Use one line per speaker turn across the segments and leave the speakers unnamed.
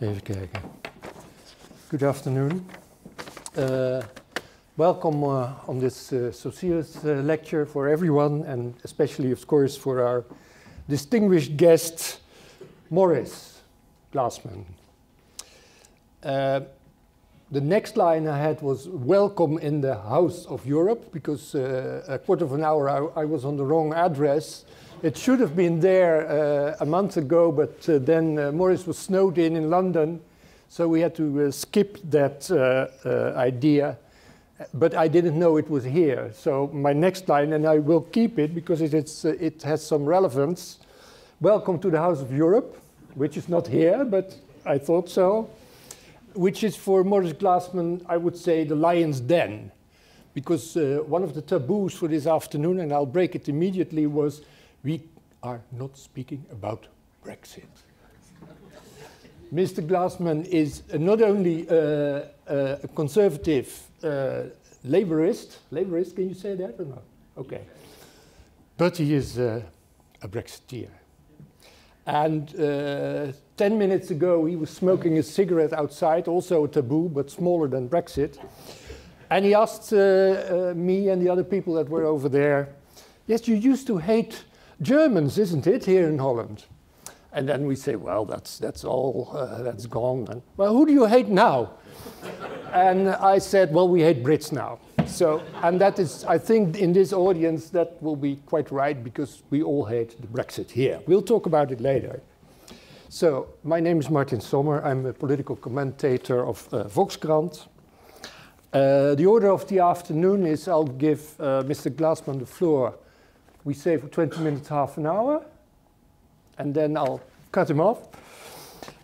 Even kijken. Good afternoon. Uh, welcome uh, on this uh, Socires uh, lecture for everyone, and especially, of course, for our distinguished guest, Maurice Glasman. Uh, the next line I had was welcome in the House of Europe, because uh, a quarter of an hour I, I, was on the wrong address. It should have been there uh, a month ago, but uh, then uh, Maurice was snowed in in London, so we had to skip that idea. But I didn't know it was here. So my next line, and I will keep it because it, it has some relevance. Welcome to the House of Europe, which is not here, but I thought so which is for Maurice Glasman, I would say, the lion's den. Because uh, one of the taboos for this afternoon, and I'll break it immediately, was we are not speaking about Brexit. Mr. Glasman is not only uh, a conservative uh, laborist, laborist, can you say that or not? Okay. But he is uh, a Brexiteer. And uh, 10 minutes ago, he was smoking a cigarette outside, also a taboo, but smaller than Brexit. And he asked uh, uh, me and the other people that were over there, Yes, you used to hate Germans, isn't it, here in Holland? And then we say, Well, that's, that's all, uh, that's gone. And, well, who do you hate now? and I said, Well, we hate Brits now. So, and that is, I think, in this audience, that will be quite right because we all hate the Brexit here. We'll talk about it later. So, my name is Martin Sommer. I'm a political commentator of uh, Volkskrant. Uh, the order of the afternoon is I'll give uh, Mr. Glasman the floor. We say for 20 minutes, half an hour, and then I'll cut him off.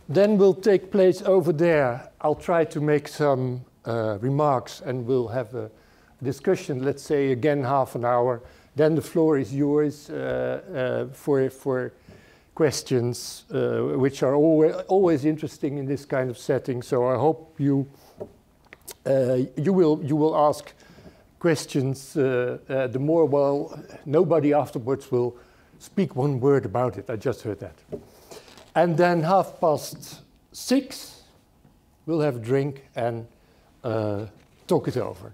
Then we'll take place over there. I'll try to make some uh, remarks, and we'll have a discussion, let's say again half an hour, then the floor is yours uh, uh, for, for questions, uh, which are always, always interesting in this kind of setting. So I hope you, uh, you, will, you will ask questions uh, uh, the more, well, nobody afterwards will speak one word about it. I just heard that. And then half past six, we'll have a drink and talk it over.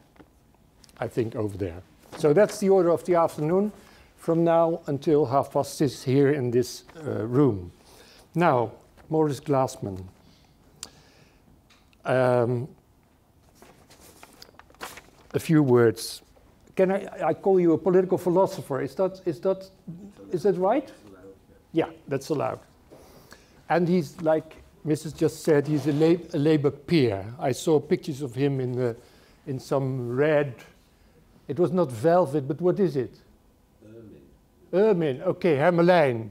I think, over there. So that's the order of the afternoon from now until half past six here in this uh, room. Now, Maurice Glasman. Um, a few words. Can I, I call you a political philosopher? Is that, is that, is that right? Yeah, that's allowed. And he's like Mrs. just said, he's a, lab, a Labour peer. I saw pictures of him in, the, in some red it was not velvet, but what is it? Ermine. Ermine, okay, hermelijn.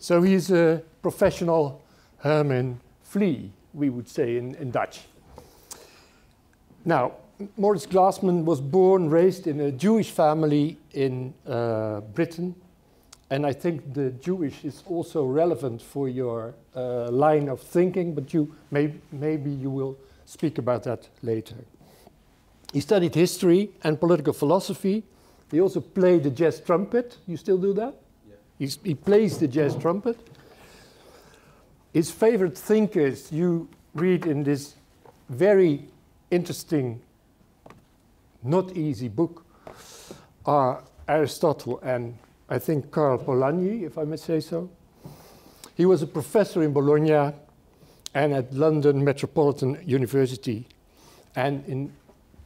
So he's a professional hermine flea, we would say in, in Dutch. Now, Maurice Glasman was born, raised in a Jewish family in uh, Britain. And I think the Jewish is also relevant for your uh, line of thinking, but you may, maybe you will speak about that later. He studied history and political philosophy. He also played the jazz trumpet. You still do that? Yeah. he plays the jazz trumpet. His favorite thinkers you read in this very interesting, not easy book are Aristotle and I think Karl Polanyi, if I may say so. He was a professor in Bologna and at London Metropolitan University. And in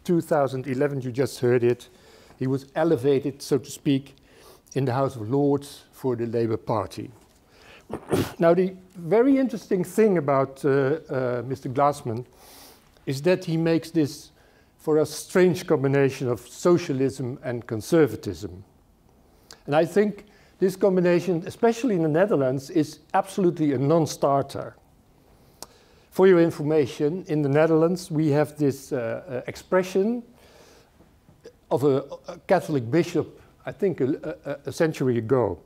2011, you just heard it, he was elevated, so to speak, in the House of Lords for the Labour Party. now, the very interesting thing about uh, uh, Mr. Glasman is that he makes this, for a strange combination of socialism and conservatism. And I think this combination, especially in the Netherlands, is absolutely a non-starter. For your information, in the Netherlands, we have this uh, uh, expression of a, a, Catholic bishop, I think a, a, a, century ago.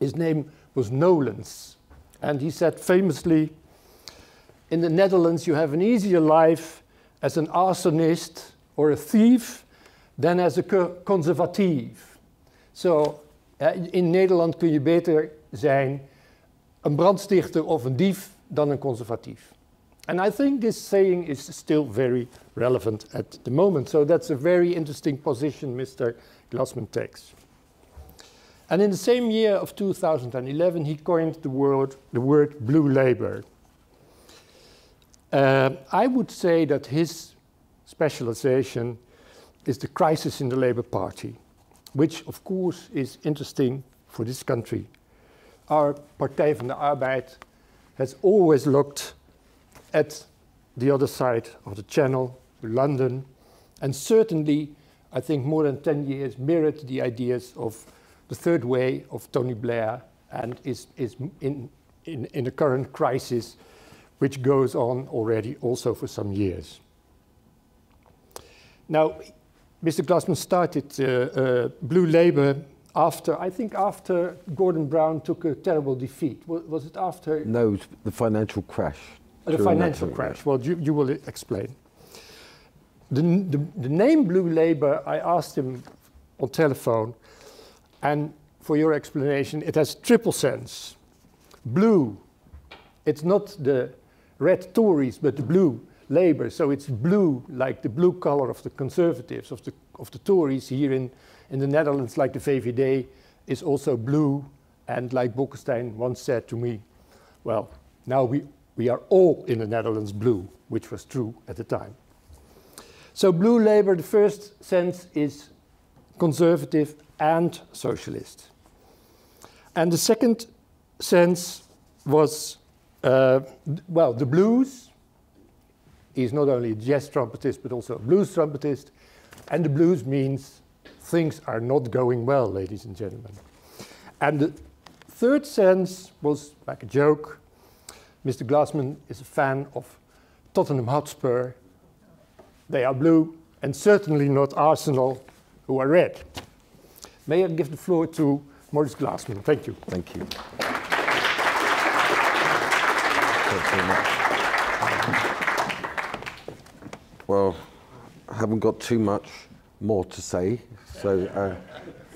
His name was Nolens. And he said famously, in the Netherlands, you have an easier life as an arsonist or a thief than as a conservatief. So, uh, in Nederland kun je beter zijn een brandstichter of een dief dan een conservatief. And I think this saying is still very relevant at the moment. So that's a very interesting position Mr. Glasman takes. And in the same year of 2011, he coined the word, the word blue labor. Uh, I would say that his specialization is the crisis in the Labour Party, which of course is interesting for this country. Our Partij van de Arbeid has always looked at the other side of the channel, London, and certainly, I think more than 10 years mirrored the ideas of the third way of Tony Blair and is, is in, in, in the current crisis, which goes on already also for some years. Now, Mr. Glasman started uh, uh, Blue Labour after, I think after Gordon Brown took a terrible defeat. Was, was it after?
No, the financial crash.
The financial crash. Well, you, you will explain. The, the, the name Blue Labour, I asked him on telephone, and for your explanation, it has triple sense. Blue, it's not the red Tories, but the blue Labour. So it's blue, like the blue color of the Conservatives, of the, of the Tories here in, in the Netherlands, like the VVD, is also blue. And like Bolkestein once said to me, well, now we, we are all in the Netherlands blue, which was true at the time. So blue Labour, the first sense is conservative and socialist. And the second sense was, uh, well, the blues. He's not only a jazz trumpetist, but also a blues trumpetist. And the blues means things are not going well, ladies and gentlemen. And the third sense was like a joke. Mr. Glasman is a fan of Tottenham Hotspur. They are blue, and certainly not Arsenal, who are red. May I give the floor to Maurice Glasman? Thank you.
Thank you. Well, I haven't got too much more to say, so uh,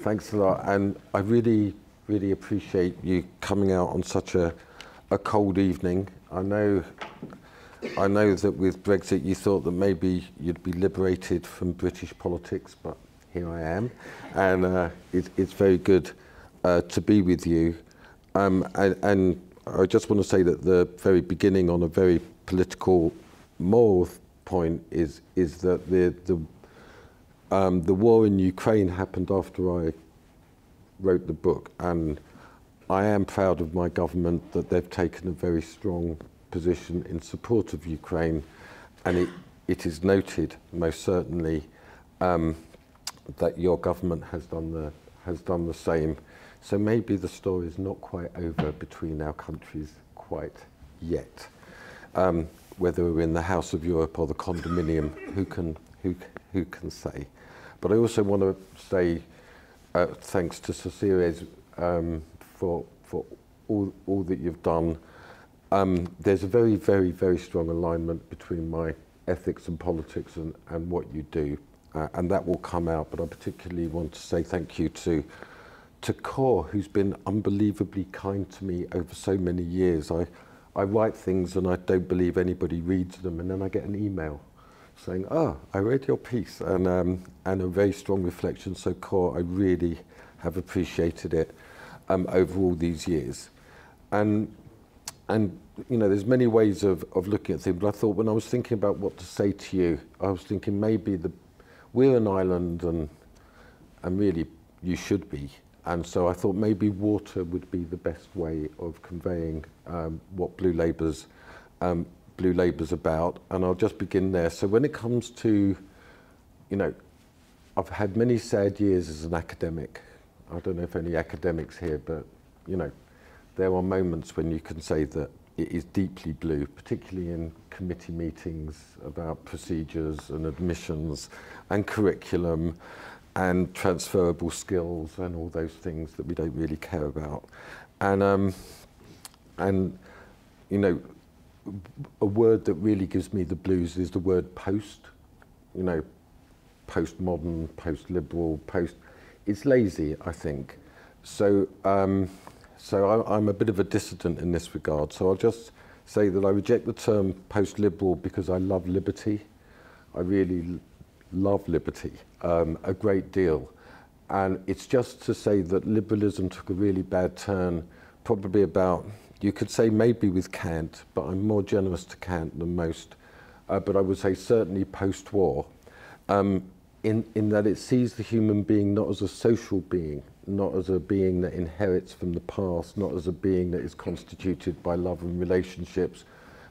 thanks a lot. And I really, really appreciate you coming out on such a, a cold evening. I know, I know that with Brexit you thought that maybe you'd be liberated from British politics, but here I am, and uh, it, it's very good uh, to be with you. Um, and, and I just want to say that the very beginning, on a very political, moral point, is is that the the um, the war in Ukraine happened after I wrote the book, and I am proud of my government that they've taken a very strong position in support of Ukraine, and it, it is noted most certainly um, that your government has done the has done the same. So maybe the story is not quite over between our countries quite yet. Um, whether we're in the House of Europe or the condominium, who can, who, who can say? But I also want to say uh, thanks to Cecilia's um, for, for all, all that you've done. Um, there's a very, very, very strong alignment between my ethics and politics and, and what you do. Uh, and that will come out, but I particularly want to say thank you to to Cor, who's been unbelievably kind to me over so many years. I, I write things and I don't believe anybody reads them, and then I get an email saying, "Oh, I read your piece," and um, and a very strong reflection. So, Cor, I really have appreciated it um, over all these years, and and you know, there's many ways of of looking at things. But I thought when I was thinking about what to say to you, I was thinking maybe the we're an island and, and really you should be. And so I thought maybe water would be the best way of conveying um, what Blue Labour's um, Blue Labour's about. And I'll just begin there. So when it comes to, you know, I've had many sad years as an academic. I don't know if any academics here, but, you know, there are moments when you can say that it is deeply blue, particularly in committee meetings about procedures and admissions and curriculum and transferable skills and all those things that we don't really care about. And, um, and you know, a word that really gives me the blues is the word post. You know, postmodern, post-liberal, post. It's lazy, I think. So, um, so I, I'm a bit of a dissident in this regard. So I'll just say that I reject the term post-liberal because I love liberty. I really love liberty um, a great deal. And it's just to say that liberalism took a really bad turn, probably about, you could say maybe with Kant, but I'm more generous to Kant than most, uh, but I would say certainly post-war, um, in, in that it sees the human being not as a social being, not as a being that inherits from the past, not as a being that is constituted by love and relationships,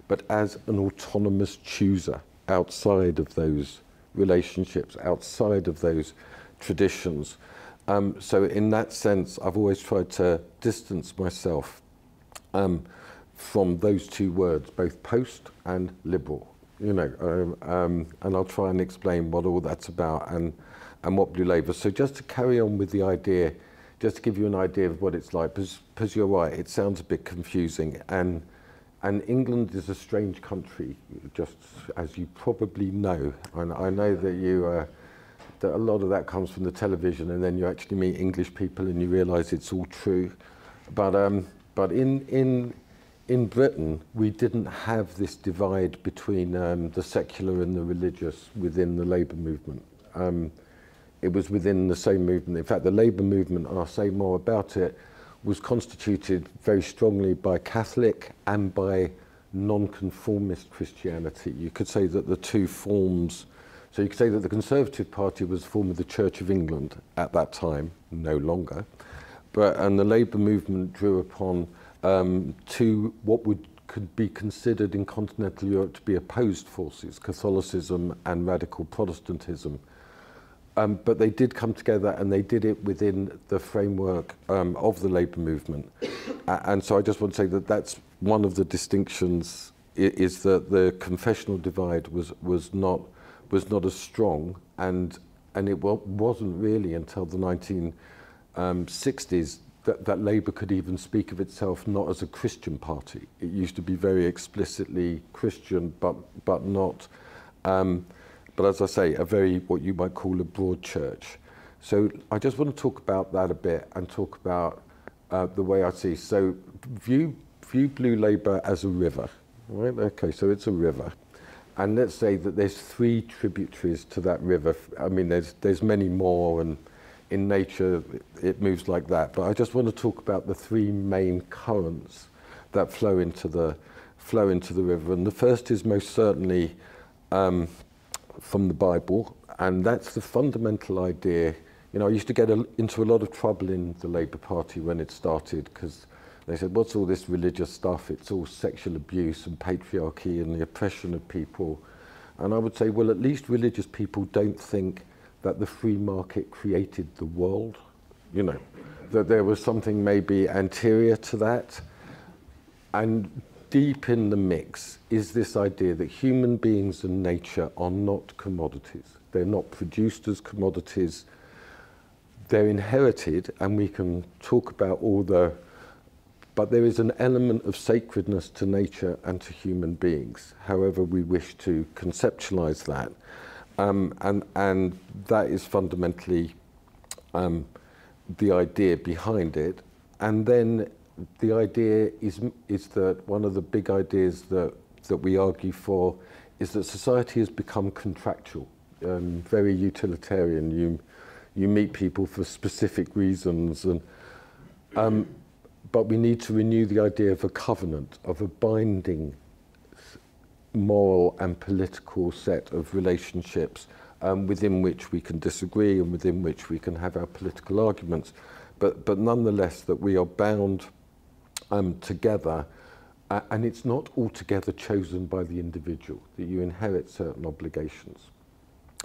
but as an autonomous chooser outside of those relationships outside of those traditions. Um, so in that sense, I've always tried to distance myself um, from those two words, both post and liberal. You know, um, um, and I'll try and explain what all that's about and and what Blue Labour. So just to carry on with the idea, just to give you an idea of what it's like, because you're right, it sounds a bit confusing and and England is a strange country, just as you probably know. And I know that you, uh, that a lot of that comes from the television, and then you actually meet English people and you realise it's all true. But um, but in in in Britain, we didn't have this divide between um, the secular and the religious within the labour movement. Um, it was within the same movement. In fact, the labour movement, and I'll say more about it, was constituted very strongly by Catholic and by nonconformist Christianity. You could say that the two forms, so you could say that the Conservative Party was a form of the Church of England at that time, no longer, but and the Labour movement drew upon um, two what would could be considered in continental Europe to be opposed forces, Catholicism and radical Protestantism um, but they did come together and they did it within the framework um, of the labour movement. and so I just want to say that that's one of the distinctions is that the confessional divide was, was, not, was not as strong and, and it wasn't really until the 1960s um, that, that Labour could even speak of itself not as a Christian party. It used to be very explicitly Christian, but, but not. Um, but as I say, a very, what you might call a broad church. So I just want to talk about that a bit and talk about uh, the way I see. So view, view Blue Labour as a river, right? Okay, so it's a river. And let's say that there's three tributaries to that river. I mean, there's, there's many more, and in nature it moves like that. But I just want to talk about the three main currents that flow into the, flow into the river. And the first is most certainly um, from the Bible, and that's the fundamental idea. You know, I used to get a, into a lot of trouble in the Labour Party when it started because they said, what's all this religious stuff? It's all sexual abuse and patriarchy and the oppression of people. And I would say, well, at least religious people don't think that the free market created the world, you know, that there was something maybe anterior to that. And deep in the mix is this idea that human beings and nature are not commodities. They're not produced as commodities. They're inherited, and we can talk about all the but there is an element of sacredness to nature and to human beings, however we wish to conceptualize that. Um, and, and that is fundamentally um, the idea behind it. And then the idea is, is that one of the big ideas that, that we argue for is that society has become contractual, um, very utilitarian. You, you meet people for specific reasons, and, um, but we need to renew the idea of a covenant, of a binding moral and political set of relationships um, within which we can disagree and within which we can have our political arguments, but, but nonetheless that we are bound um, together, uh, and it's not altogether chosen by the individual, that you inherit certain obligations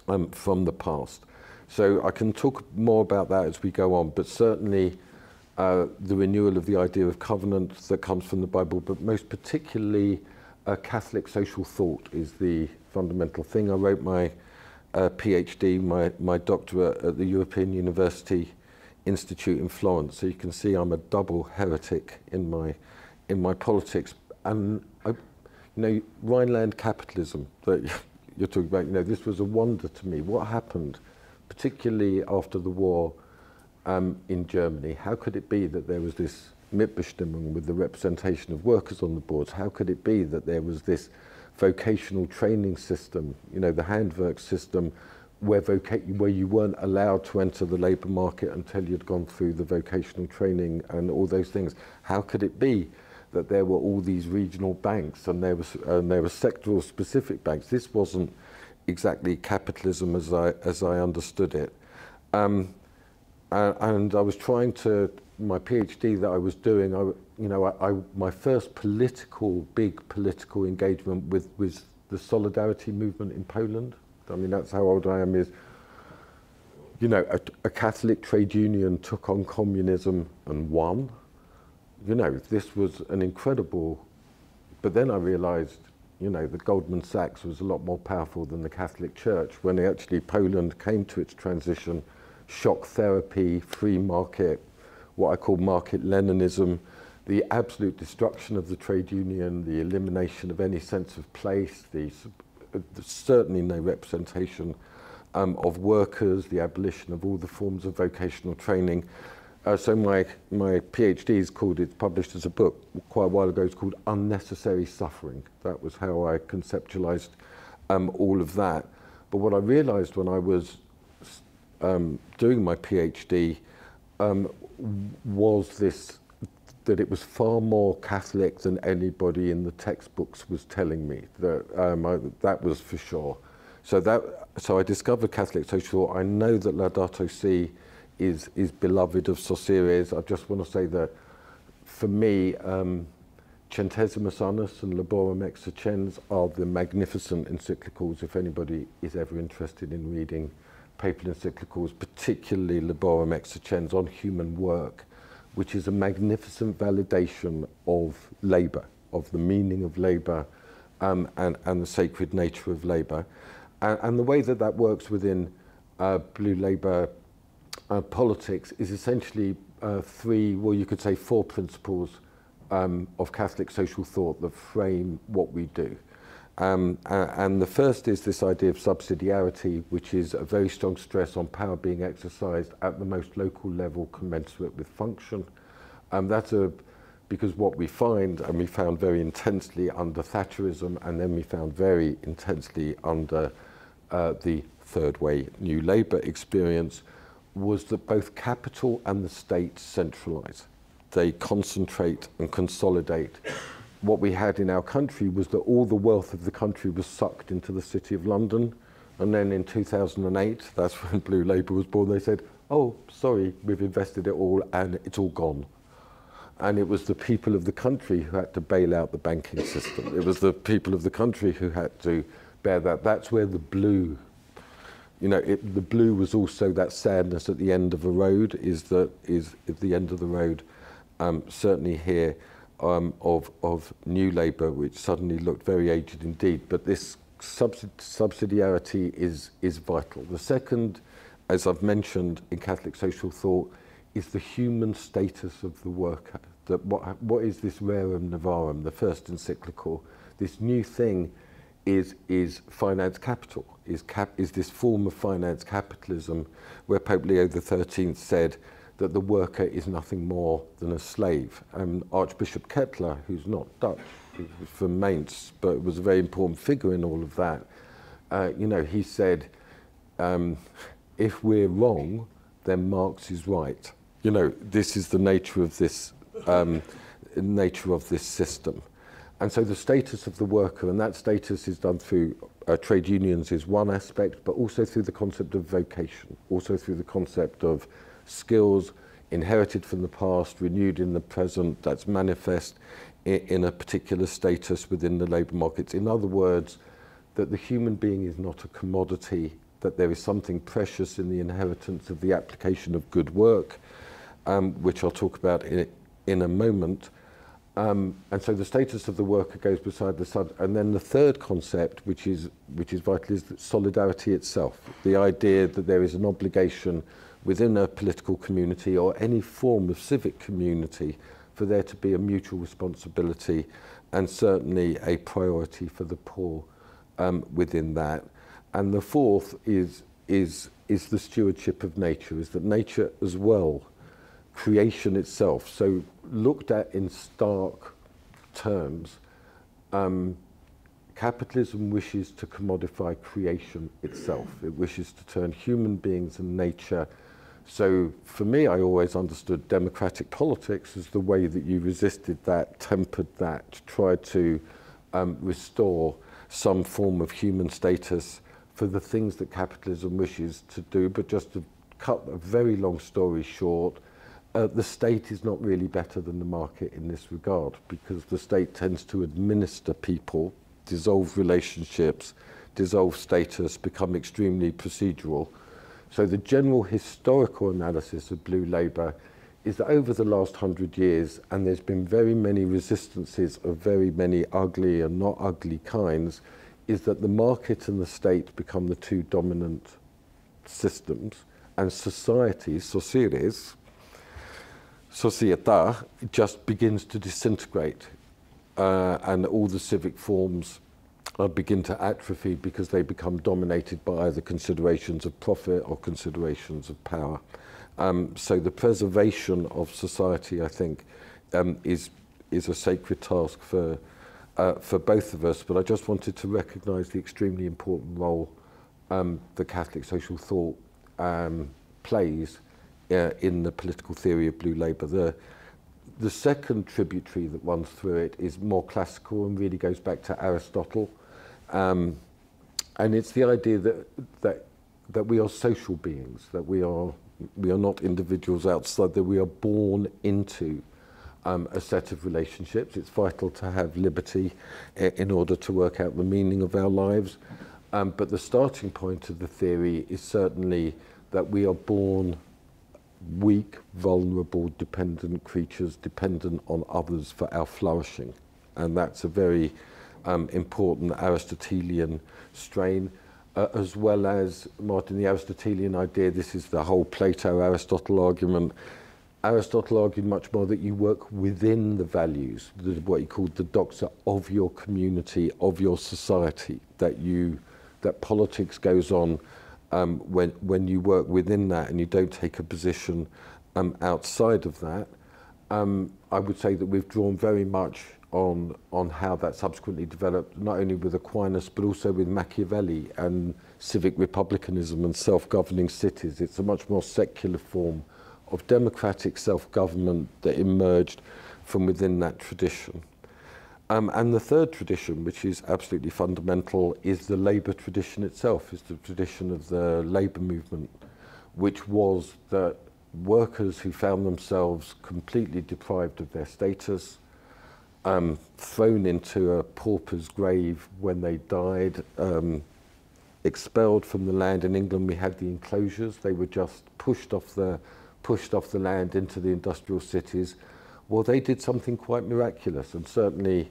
um, from the past. So I can talk more about that as we go on, but certainly uh, the renewal of the idea of covenant that comes from the Bible, but most particularly uh, Catholic social thought is the fundamental thing. I wrote my uh, PhD, my, my doctorate at the European University Institute in Florence. So you can see I'm a double heretic in my, in my politics. And, I, you know, Rhineland capitalism that you're talking about, you know, this was a wonder to me. What happened, particularly after the war um, in Germany? How could it be that there was this Mitbestimmung with the representation of workers on the boards? How could it be that there was this vocational training system, you know, the handwork system, where, where you weren't allowed to enter the labour market until you'd gone through the vocational training and all those things. How could it be that there were all these regional banks and there was and there were sectoral specific banks? This wasn't exactly capitalism as I as I understood it. Um, and I was trying to my PhD that I was doing. I you know I, I my first political big political engagement with was the solidarity movement in Poland. I mean, that's how old I am, is, you know, a, a Catholic trade union took on communism and won. You know, this was an incredible, but then I realized, you know, that Goldman Sachs was a lot more powerful than the Catholic Church when actually Poland came to its transition, shock therapy, free market, what I call market Leninism, the absolute destruction of the trade union, the elimination of any sense of place, the certainly no representation um, of workers, the abolition of all the forms of vocational training. Uh, so my, my PhD is called, it's published as a book quite a while ago, it's called Unnecessary Suffering. That was how I conceptualized um, all of that. But what I realized when I was um, doing my PhD um, was this that it was far more Catholic than anybody in the textbooks was telling me. That, um, I, that was for sure. So, that, so I discovered Catholic social thought. I know that Laudato Si is, is beloved of Saussures. I just want to say that for me, um, Centesimus Annus and Laborum Exercens are the magnificent encyclicals if anybody is ever interested in reading papal encyclicals, particularly Laborum Exercens on human work which is a magnificent validation of labour, of the meaning of labour um, and, and the sacred nature of labour. And, and the way that that works within uh, blue labour uh, politics is essentially uh, three, well, you could say four principles um, of Catholic social thought that frame what we do. Um, and the first is this idea of subsidiarity, which is a very strong stress on power being exercised at the most local level commensurate with function. Um, that's a, because what we find, and we found very intensely under Thatcherism, and then we found very intensely under uh, the third way New Labour experience, was that both capital and the state centralise. They concentrate and consolidate what we had in our country was that all the wealth of the country was sucked into the city of London. And then in 2008, that's when Blue Labour was born, they said, oh, sorry, we've invested it all and it's all gone. And it was the people of the country who had to bail out the banking system. It was the people of the country who had to bear that. That's where the blue, you know, it, the blue was also that sadness at the end of a road, is that is at the end of the road, um, certainly here, um, of, of New Labour, which suddenly looked very aged indeed. But this subsidi subsidiarity is, is vital. The second, as I've mentioned in Catholic social thought, is the human status of the worker. That what, what is this rerum novarum, the first encyclical? This new thing is, is finance capital, is, cap, is this form of finance capitalism where Pope Leo XIII said, that the worker is nothing more than a slave. And Archbishop Ketteler, who's not Dutch, from Mainz, but was a very important figure in all of that, uh, you know, he said, um, if we're wrong, then Marx is right. You know, this is the nature of this, um, nature of this system. And so the status of the worker, and that status is done through uh, trade unions is one aspect, but also through the concept of vocation, also through the concept of skills inherited from the past, renewed in the present, that's manifest in, in a particular status within the labour markets. In other words, that the human being is not a commodity, that there is something precious in the inheritance of the application of good work, um, which I'll talk about in, in a moment. Um, and so the status of the worker goes beside the sun. And then the third concept, which is, which is vital, is solidarity itself. The idea that there is an obligation within a political community or any form of civic community for there to be a mutual responsibility and certainly a priority for the poor um, within that. And the fourth is, is, is the stewardship of nature, is that nature as well, creation itself, so looked at in stark terms, um, capitalism wishes to commodify creation itself. It wishes to turn human beings and nature So for me, I always understood democratic politics as the way that you resisted that, tempered that, tried to um, restore some form of human status for the things that capitalism wishes to do, but just to cut a very long story short, uh, the state is not really better than the market in this regard because the state tends to administer people, dissolve relationships, dissolve status, become extremely procedural, So the general historical analysis of blue labour is that over the last hundred years, and there's been very many resistances of very many ugly and not ugly kinds, is that the market and the state become the two dominant systems, and society, societies, società, just begins to disintegrate, uh, and all the civic forms uh, begin to atrophy because they become dominated by either considerations of profit or considerations of power. Um, so the preservation of society, I think, um, is is a sacred task for uh, for both of us. But I just wanted to recognise the extremely important role um, the Catholic social thought um, plays uh, in the political theory of Blue Labour. The the second tributary that runs through it is more classical and really goes back to Aristotle. Um, and it's the idea that, that, that we are social beings, that we are, we are not individuals outside, that we are born into um, a set of relationships. It's vital to have liberty eh, in order to work out the meaning of our lives. Um, but the starting point of the theory is certainly that we are born weak, vulnerable, dependent creatures, dependent on others for our flourishing. And that's a very um, important Aristotelian strain, uh, as well as, Martin, the Aristotelian idea, this is the whole Plato-Aristotle argument, Aristotle argued much more that you work within the values, the, what he called the doxa of your community, of your society, that you that politics goes on um, when when you work within that and you don't take a position um, outside of that. Um, I would say that we've drawn very much on on how that subsequently developed, not only with Aquinas but also with Machiavelli and civic republicanism and self-governing cities. It's a much more secular form of democratic self-government that emerged from within that tradition. Um, and the third tradition, which is absolutely fundamental, is the labour tradition itself, is the tradition of the labour movement, which was that workers who found themselves completely deprived of their status, um, thrown into a pauper's grave when they died, um, expelled from the land. In England, we had the enclosures. They were just pushed off the, pushed off the land into the industrial cities. Well, they did something quite miraculous, and certainly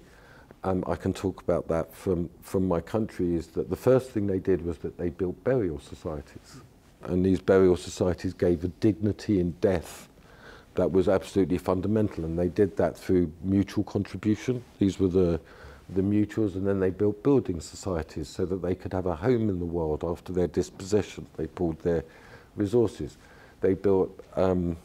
um, I can talk about that from, from my country, is that the first thing they did was that they built burial societies. And these burial societies gave a dignity in death that was absolutely fundamental. And they did that through mutual contribution. These were the, the mutuals, and then they built building societies so that they could have a home in the world after their dispossession. They pooled their resources. They built, um,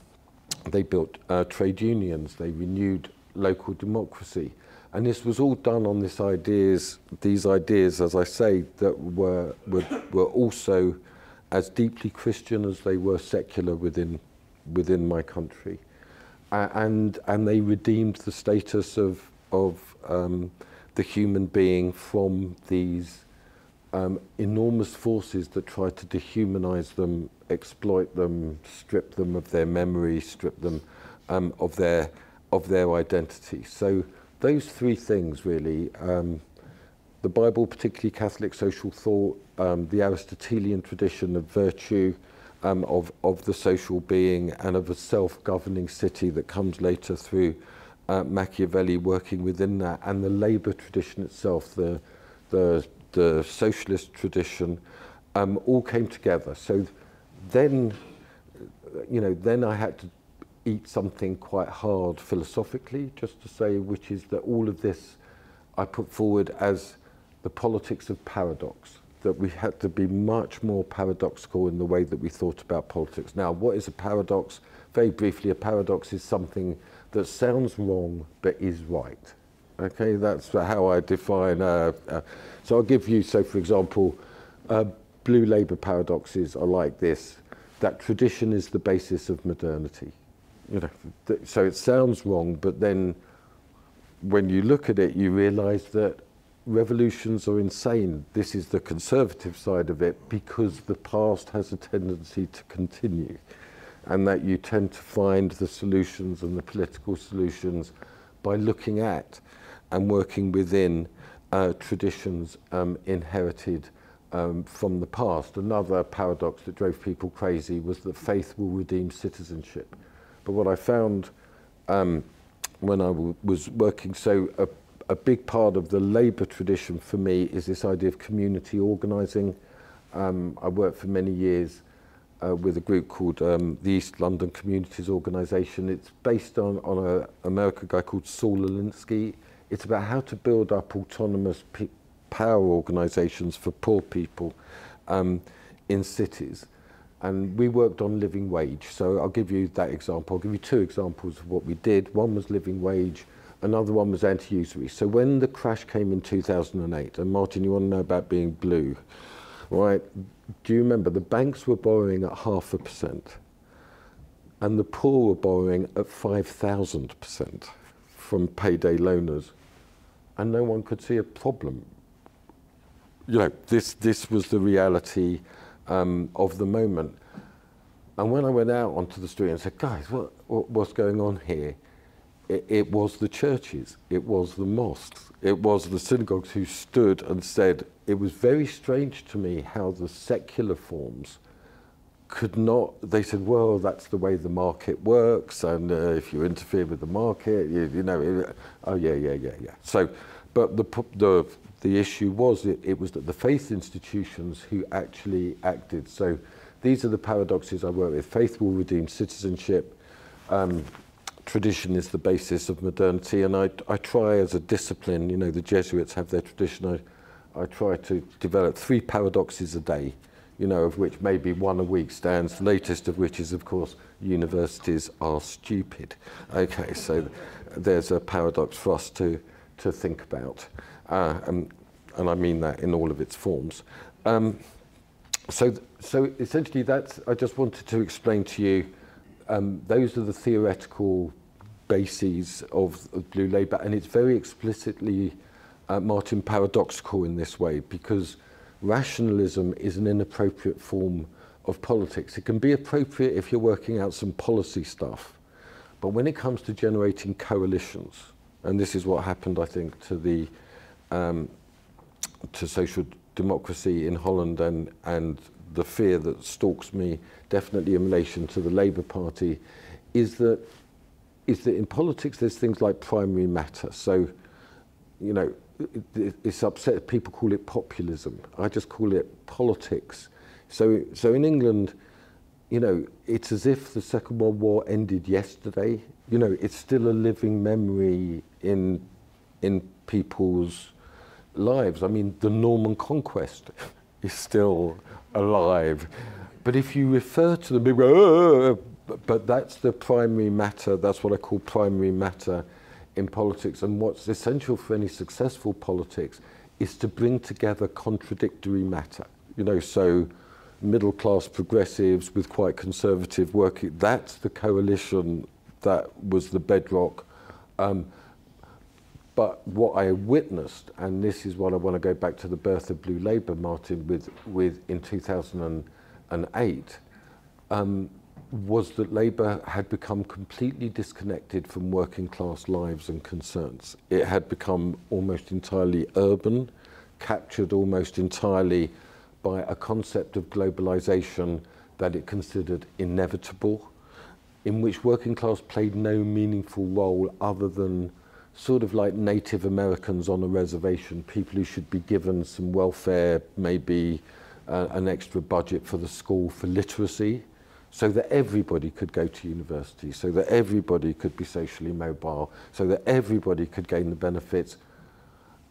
they built uh, trade unions. They renewed local democracy. And this was all done on this ideas, these ideas, as I say, that were, were, were also as deeply Christian as they were secular within within my country. Uh, and, and they redeemed the status of, of um, the human being from these um, enormous forces that try to dehumanize them, exploit them, strip them of their memory, strip them um, of, their, of their identity. So those three things really, um, the Bible, particularly Catholic social thought, um, the Aristotelian tradition of virtue, um, of, of the social being and of a self-governing city that comes later through uh, Machiavelli working within that and the labour tradition itself, the, the, the socialist tradition, um, all came together. So then, you know, then I had to eat something quite hard philosophically, just to say, which is that all of this I put forward as the politics of paradox. That we had to be much more paradoxical in the way that we thought about politics. Now, what is a paradox? very briefly, a paradox is something that sounds wrong but is right. Okay, that's how I define. Uh, uh, so I'll give you, so for example, uh, blue Labour paradoxes are like this, that tradition is the basis of modernity. You know, so it sounds wrong, but then when you look at it, you realise that revolutions are insane. This is the conservative side of it because the past has a tendency to continue and that you tend to find the solutions and the political solutions by looking at and working within uh, traditions um, inherited um, from the past. Another paradox that drove people crazy was that faith will redeem citizenship. But what I found um, when I was working, so a a big part of the Labour tradition for me is this idea of community organising. Um, I worked for many years uh, with a group called um, the East London Communities Organisation. It's based on, on an American guy called Saul Alinsky. It's about how to build up autonomous power organisations for poor people um, in cities. And we worked on living wage. So I'll give you that example. I'll give you two examples of what we did. One was living wage another one was anti-usury. So when the crash came in 2008, and Martin, you want to know about being blue, right? Do you remember the banks were borrowing at half a percent and the poor were borrowing at 5,000% from payday loaners and no one could see a problem. You know, this, this was the reality um, of the moment. And when I went out onto the street and said, guys, what, what what's going on here? it, it was the churches, it was the mosques, it was the synagogues who stood and said, it was very strange to me how the secular forms could not, they said, well, that's the way the market works, and uh, if you interfere with the market, you, you know, it, uh, oh yeah, yeah, yeah, yeah. So, but the, the, the issue was it, it was that the faith institutions who actually acted. So these are the paradoxes I work with. Faith will redeem citizenship. Um, tradition is the basis of modernity, and I, I try as a discipline, you know, the Jesuits have their tradition, I, I try to develop three paradoxes a day, you know, of which maybe one a week stands, the latest of which is, of course, universities are stupid. Okay, so there's a paradox for us to, to think about, uh, and, and I mean that in all of its forms. Um, so, so essentially that's, I just wanted to explain to you um, those are the theoretical bases of, of blue labour, and it's very explicitly uh, Martin paradoxical in this way because rationalism is an inappropriate form of politics. It can be appropriate if you're working out some policy stuff, but when it comes to generating coalitions, and this is what happened, I think, to the um, to social democracy in Holland and and the fear that stalks me definitely in relation to the Labour Party is that is that in politics there's things like primary matter. So, you know, it, it's upset people call it populism. I just call it politics. So, so in England, you know, it's as if the Second World War ended yesterday. You know, it's still a living memory in in people's lives. I mean, the Norman conquest is still alive. But if you refer to them, people go, oh, but that's the primary matter. That's what I call primary matter in politics. And what's essential for any successful politics is to bring together contradictory matter. You know, so middle class progressives with quite conservative working, that's the coalition that was the bedrock. Um, But what I witnessed, and this is what I want to go back to the birth of Blue Labour, Martin, with, with in 2008, um, was that Labour had become completely disconnected from working class lives and concerns. It had become almost entirely urban, captured almost entirely by a concept of globalisation that it considered inevitable, in which working class played no meaningful role other than sort of like Native Americans on a reservation, people who should be given some welfare, maybe uh, an extra budget for the school for literacy, so that everybody could go to university, so that everybody could be socially mobile, so that everybody could gain the benefits.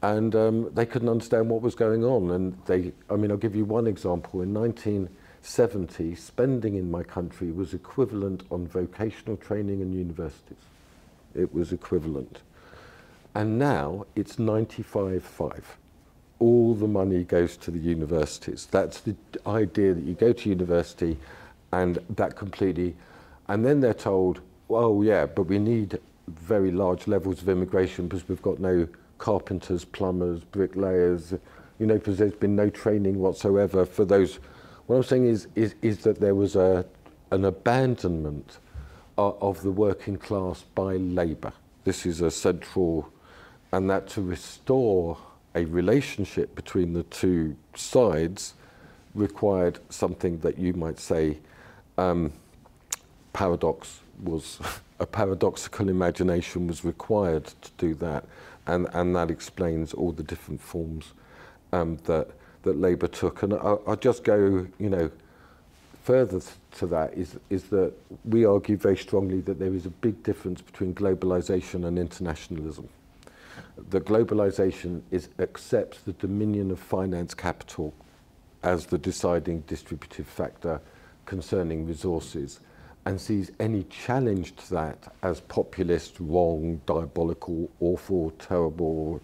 And um, they couldn't understand what was going on. And they, I mean, I'll give you one example. In 1970, spending in my country was equivalent on vocational training and universities. It was equivalent. And now it's 95-5. All the money goes to the universities. That's the idea that you go to university and that completely, and then they're told, well, yeah, but we need very large levels of immigration because we've got no carpenters, plumbers, bricklayers, you know, because there's been no training whatsoever for those. What I'm saying is, is, is that there was a, an abandonment of, of the working class by labour. This is a central, and that to restore a relationship between the two sides required something that you might say um, paradox was a paradoxical imagination was required to do that. And and that explains all the different forms um, that that Labour took. And I, I'll just go you know further to that is is that we argue very strongly that there is a big difference between globalization and internationalism that globalization is accepts the dominion of finance capital as the deciding distributive factor concerning resources and sees any challenge to that as populist, wrong, diabolical, awful, terrible,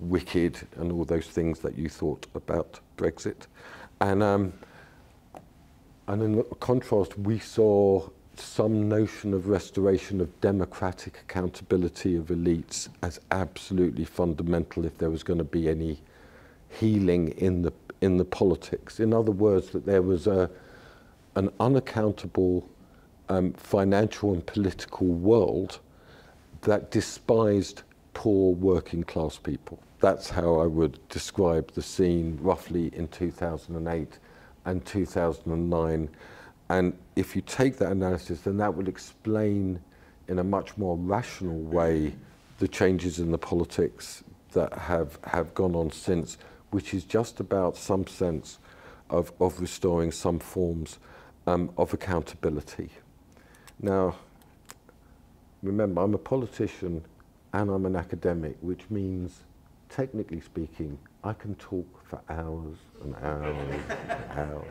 wicked, and all those things that you thought about Brexit. And, um, and in contrast, we saw some notion of restoration of democratic accountability of elites as absolutely fundamental if there was going to be any healing in the in the politics. In other words, that there was a an unaccountable um, financial and political world that despised poor working class people. That's how I would describe the scene roughly in 2008 and 2009. And if you take that analysis, then that would explain in a much more rational way the changes in the politics that have, have gone on since, which is just about some sense of, of restoring some forms um, of accountability. Now, remember, I'm a politician and I'm an academic, which means, technically speaking, I can talk for hours and hours and hours.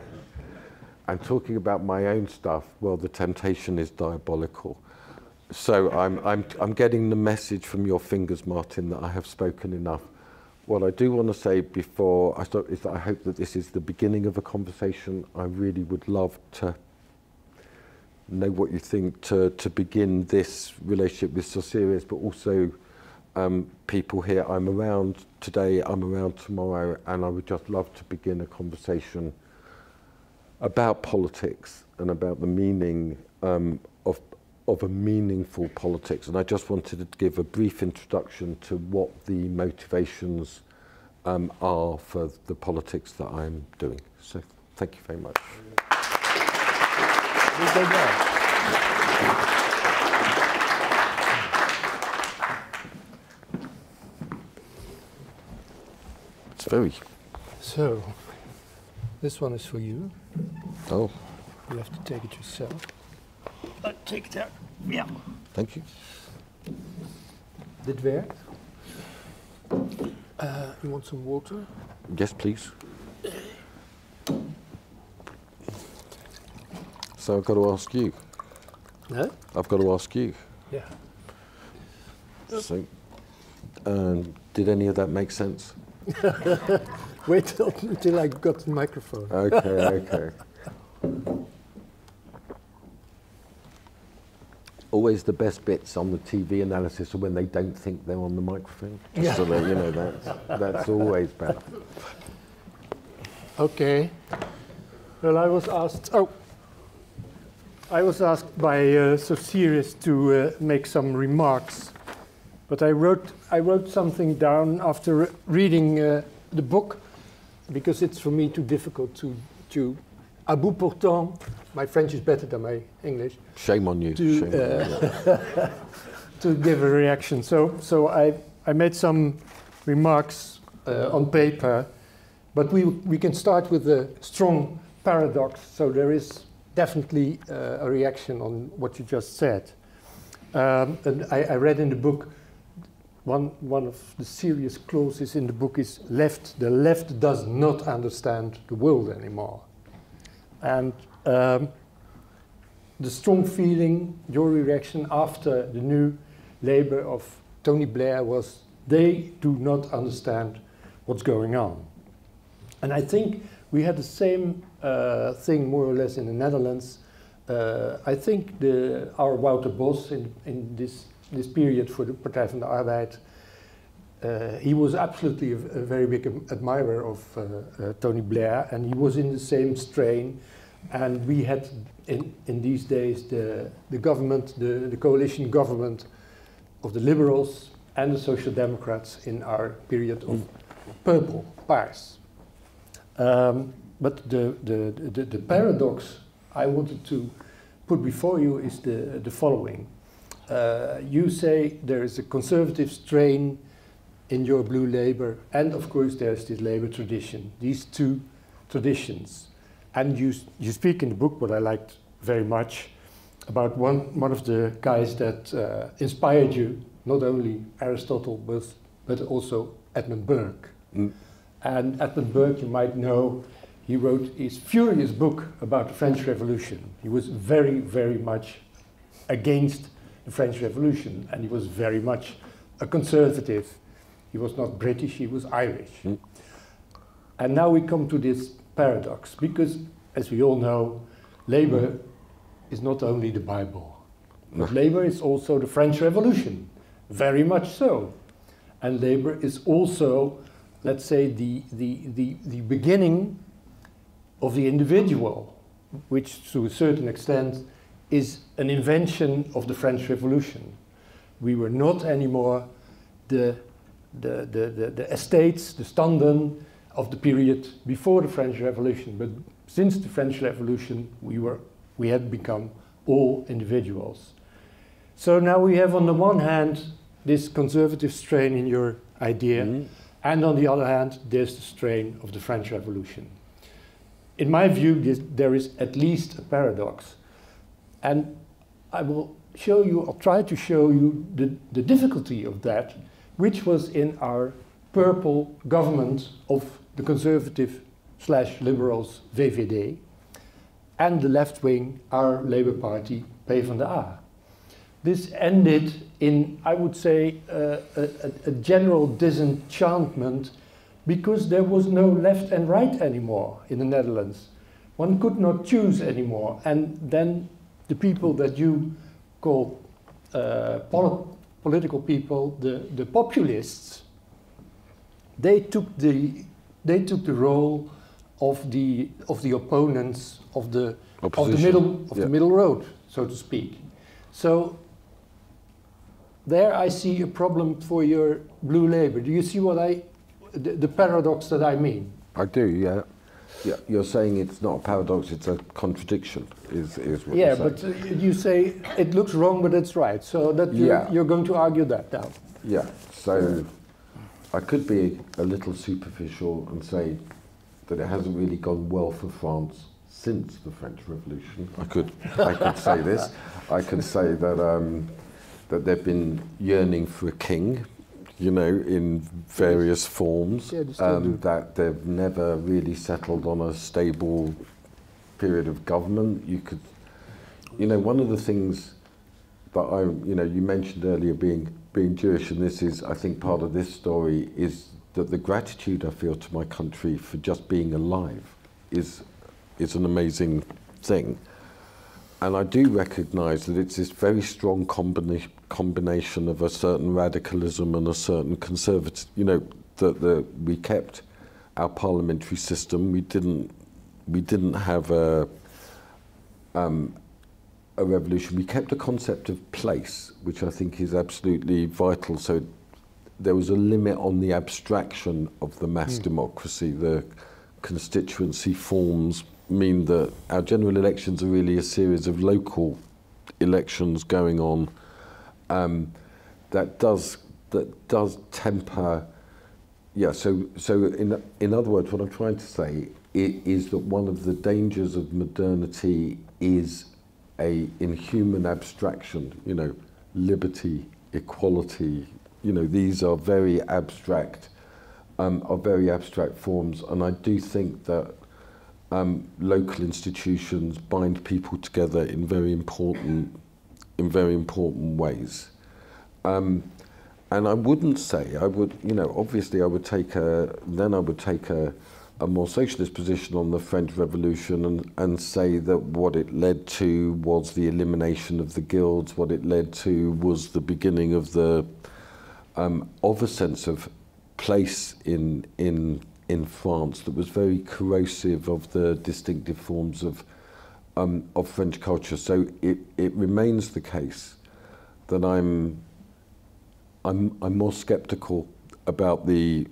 And talking about my own stuff, well, the temptation is diabolical. So I'm, I'm, I'm getting the message from your fingers, Martin, that I have spoken enough. What I do want to say before I start is that I hope that this is the beginning of a conversation. I really would love to know what you think to, to begin this relationship with Socires, but also um, people here. I'm around today, I'm around tomorrow, and I would just love to begin a conversation about politics and about the meaning um, of, of a meaningful politics. And I just wanted to give a brief introduction to what the motivations um, are for the politics that I'm doing. So thank you very much. It's very.
So, this one is for you.
Oh.
You have to take it yourself. Uh, take it out. Yeah.
Thank you.
Dit werkt. Uh, you want some water?
Yes, please. So I've got to ask you.
No?
I've got to ask you.
Yeah.
So, um, did any of that make sense?
Wait till, until I got the microphone.
Okay, okay. Always the best bits on the TV analysis are when they don't think they're on the microphone. Just
Yeah.
so that you know that's that's always better.
Okay. Well, I was asked. Oh, I was asked by uh, to uh, make some remarks, but I wrote I wrote something down after re- reading uh, the book because it's for me too difficult to to. À bout pourtant, my French is better than my English.
Shame on you.
To,
Shame on you.
to give a reaction. So, so I, I made some remarks uh, on paper, but we, we can start with a strong paradox. So there is definitely uh, a reaction on what you just said. Um, and I, I read in the book, one, one of the serious clauses in the book is left, the left does not understand the world anymore. And um, the strong feeling, your reaction after the new Labour of Tony Blair was they do not understand what's going on. And I think we had the same uh, thing more or less in the Netherlands. Uh, I think the, our Wouter Bos in, in this, this period for the Partij van de Arbeid, uh, he was absolutely a, a, very big admirer of uh, uh, Tony Blair, and he was in the same strain. And we had in, in these days the, the government, the, the coalition government of the liberals and the social democrats in our period of purple, Paars. Um, but the, the, the, the, paradox I wanted to put before you is the, the following. Uh, you say there is a conservative strain in your blue labor, and of course there's this labor tradition, these two traditions. And you, you speak in the book, what I liked very much, about one, one of the guys that uh, inspired you, not only Aristotle, but, but also Edmund Burke. Mm. And Edmund Burke, you might know, he wrote his furious book about the French Revolution. He was very, very much against the French Revolution, and he was very much a conservative. He was not British, he was Irish. Mm. And now we come to this paradox, because as we all know, labor mm. is not only the Bible, but labor is also the French Revolution, very much so. And labor is also let's say, the, the, the, the beginning of the individual, which to a certain extent is an invention of the French Revolution. We were not anymore the, the, the, the, the estates, the standen of the period before the French Revolution, but since the French Revolution, we, were, we had become all individuals. So now we have, on the one hand, this conservative strain in your idea, mm -hmm. And on the other hand, there's the strain of the French Revolution. In my view, this, there is at least a paradox. And I will show you, I'll try to show you the, the difficulty of that, which was in our purple government of the conservative slash liberals VVD, and the left wing, our Labour Party, PvdA this ended in, I would say, a, a, general disenchantment because there was no left and right anymore in the Netherlands. One could not choose anymore. And then the people that you call uh, polit political people, the, the populists, they took the, they took the role of the, of the opponents of the, of the, middle, of yeah. the middle road, so to speak. So there I see a problem for your blue labor. Do you see what I, the, the paradox that I mean?
I do, yeah. Yeah, you're saying it's not a paradox, it's a contradiction, is, is what
yeah, but uh, you say it looks wrong, but it's right. So that you're, yeah. you're going to argue that now.
Yeah, so I could be a little superficial and say that it hasn't really gone well for France since the French Revolution. I could, I could say this. I could say that um, that they've been yearning for a king, you know, in various forms, yeah, um, that they've never really settled on a stable period of government. You could, you know, one of the things that I, you know, you mentioned earlier being being Jewish, and this is, I think, part of this story is that the gratitude I feel to my country for just being alive is is an amazing thing. And I do recognise that it's this very strong combina combination of a certain radicalism and a certain conservative, you know, that the, we kept our parliamentary system. We didn't, we didn't have a, um, a revolution. We kept a concept of place, which I think is absolutely vital. So there was a limit on the abstraction of the mass mm. democracy, the constituency forms, mean that our general elections are really a series of local elections going on um, that does that does temper yeah so so in in other words what I'm trying to say is that one of the dangers of modernity is a inhuman abstraction you know liberty equality you know these are very abstract um, are very abstract forms and I do think that um, local institutions bind people together in very important, in very important ways. Um, and I wouldn't say, I would, you know, obviously I would take a, then I would take a, a more socialist position on the French Revolution and, and say that what it led to was the elimination of the guilds, what it led to was the beginning of the, um, of a sense of place in, in, in France that was very corrosive of the distinctive forms of, um, of French culture. So it, it remains the case that I'm I'm, I'm more sceptical about the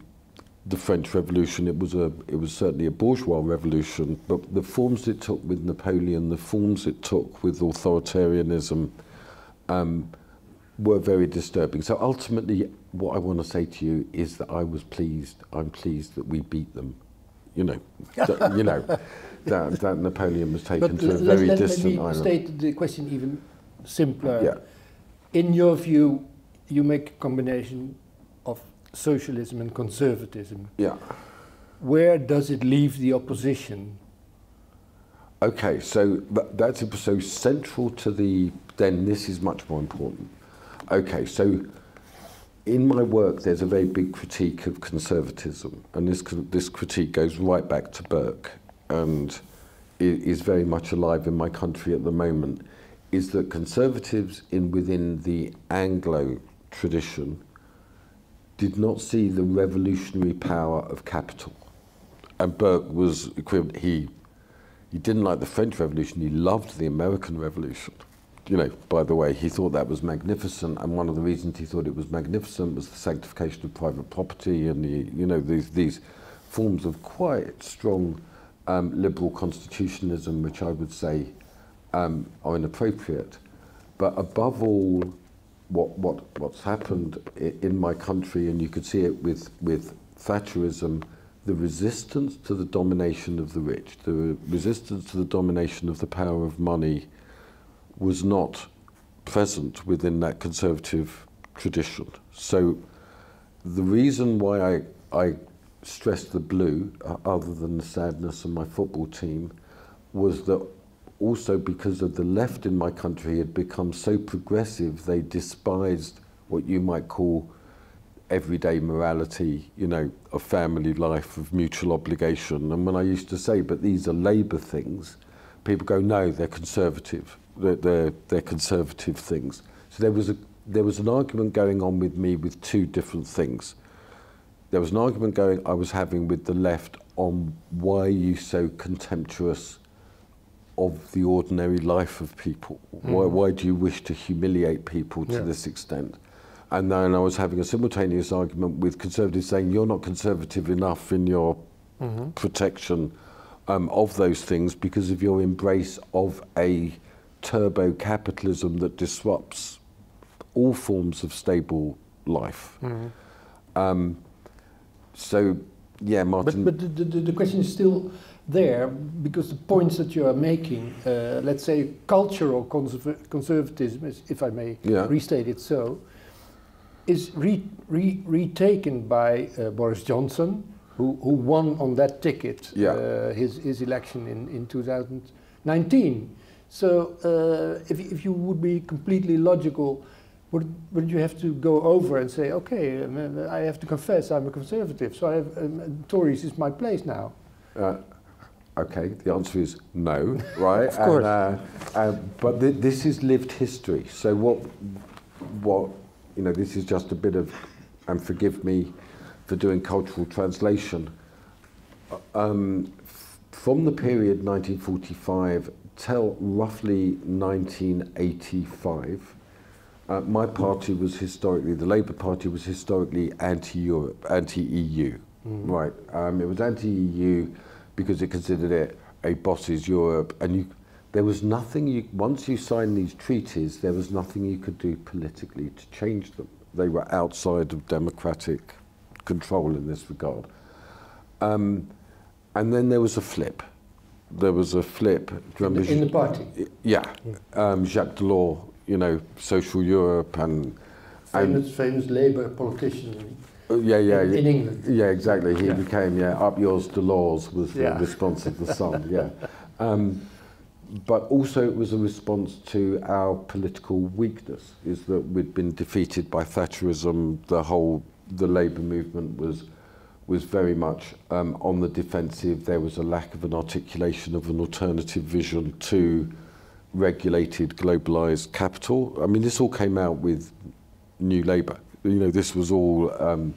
the French Revolution. It was a it was certainly a bourgeois revolution, but the forms it took with Napoleon, the forms it took with authoritarianism, um, were very disturbing. So ultimately, what I want to say to you is that I was pleased. I'm pleased that we beat them. You know, that, you know that, that Napoleon was taken
but
to a very
let,
distant
let me
island.
state the question even simpler.
Yeah.
In your view, you make a combination of socialism and conservatism.
Yeah.
Where does it leave the opposition?
Okay, so that's so central to the. Then this is much more important. Okay, so in my work, there's a very big critique of conservatism, and this this critique goes right back to Burke, and is very much alive in my country at the moment. Is that conservatives in within the Anglo tradition did not see the revolutionary power of capital. And Burke was equivalent, he, he didn't like the French Revolution, he loved the American Revolution. You know, by the way, he thought that was magnificent, and one of the reasons he thought it was magnificent was the sanctification of private property and the, you know, these, these forms of quite strong um, liberal constitutionalism, which I would say um, are inappropriate. But above all, what, what, what's happened in my country, and you could see it with, with Thatcherism, the resistance to the domination of the rich, the resistance to the domination of the power of money was not present within that conservative tradition. So the reason why I, I stress the blue, uh, other than the sadness of my football team, was that also because of the left in my country had become so progressive, they despised what you might call everyday morality, you know, of family life, of mutual obligation. And when I used to say, but these are Labour things, people go, no, they're conservative. They're, they're, they're conservative things. So there was, a, there was an argument going on with me with two different things. There was an argument going I was having with the left on why are you so contemptuous of the ordinary life of people. Mm. Why, why do you wish to humiliate people to yeah. this extent? And then I was having a simultaneous argument with conservatives saying you're not conservative enough in your mm-hmm. protection um, of those things because of your embrace of a turbo capitalism that disrupts all forms of stable life. Mm-hmm. Um, so, yeah, Martin.
But, but the, the, the question is still there because the points that you are making, uh, let's say cultural conserv conservatism, if I may yeah. restate it so, is re re retaken by uh, Boris Johnson, who, who won on that ticket yeah. uh, his, his election in, in 2019. So uh, if, if you would be completely logical, would, would you have to go over and say, okay, um, I have to confess I'm a conservative, so I have, um, Tories is my place now?
Uh, Okay, the answer is no, right?
of course.
And, uh, uh, but th this is lived history. So what, what, you know, this is just a bit of, and forgive me for doing cultural translation. Um, from the period 1945 till roughly 1985, Uh, my party was historically, the Labour Party was historically anti-Europe, anti-EU, mm. right? Um, it was anti-EU because it considered it a boss's Europe, and you, there was nothing you, once you signed these treaties, there was nothing you could do politically to change them. They were outside of democratic control in this regard. Um, and then there was a flip. There was a flip.
In the, in the party?
Yeah. Mm. Um, Jacques Delors you know, social Europe and
famous, and, famous Labour politician.
Uh, yeah, yeah,
in, in England.
Yeah, exactly. He
yeah.
became yeah. Up yours to laws was the
yeah.
response of the Sun. yeah, um, but also it was a response to our political weakness. Is that we'd been defeated by Thatcherism. The whole the Labour movement was was very much um, on the defensive. There was a lack of an articulation of an alternative vision to regulated, globalised capital. I mean, this all came out with New Labour. You know, this was all um,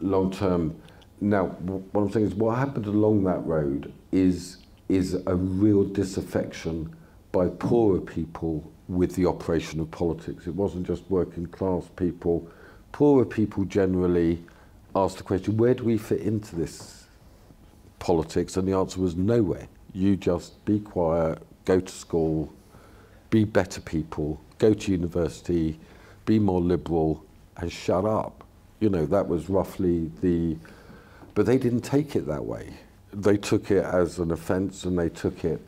long term. Now, one of the things, what happened along that road is is a real disaffection by poorer people with the operation of politics. It wasn't just working class people. Poorer people generally asked the question, where do we fit into this politics? And the answer was nowhere. You just be quiet, go to school, be better people, go to university, be more liberal, and shut up. You know, that was roughly the. But they didn't take it that way. They took it as an offence and they took it.